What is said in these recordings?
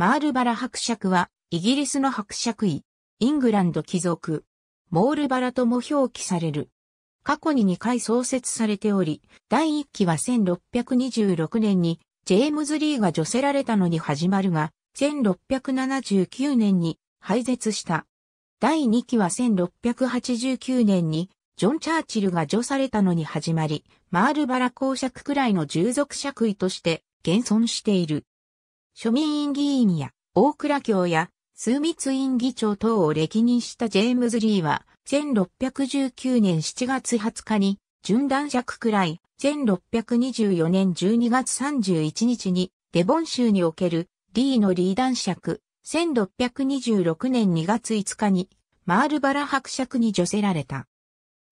マールバラ伯爵は、イギリスの伯爵位、イングランド貴族、モールバラとも表記される。過去に2回創設されており、第1期は1626年に、ジェームズ・リーが除せられたのに始まるが、1679年に廃絶した。第2期は1689年に、ジョン・チャーチルが除されたのに始まり、マールバラ公爵くらいの従属爵位として現存している。庶民院議員や大蔵卿や枢密院議長等を歴任したジェームズ・リーは、1619年7月20日に、順断尺くらい、1624年12月31日に、デボン州におけるリーのリーダン尺、1626年2月5日に、マールバラ伯爵に除せられた。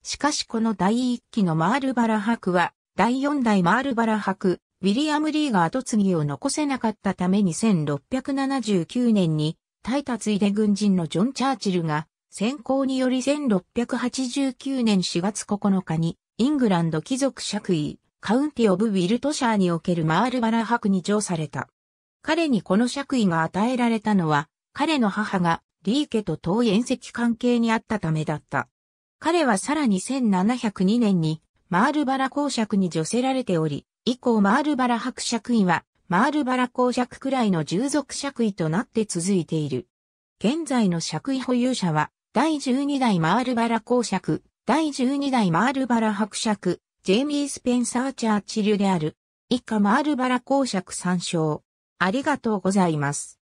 しかしこの第一期のマールバラ伯は、第四代マールバラ伯、ウィリアム・リーが後継ぎを残せなかったために1679年に、大多継いで軍人のジョン・チャーチルが、先行により1689年4月9日に、イングランド貴族爵位、カウンティ・オブ・ウィルトシャーにおけるマールバラ伯に上された。彼にこの爵位が与えられたのは、彼の母がリー家と遠い遠赤関係にあったためだった。彼はさらに1702年にマールバラ公爵に除せられており、以降マールバラ伯爵位は、マールバラ公爵くらいの従属爵位となって続いている。現在の爵位保有者は、第12代マールバラ公爵、第12代マールバラ伯爵、ジェイミー・スペンサー・チャーチルである。以下マールバラ公爵参照。ありがとうございます。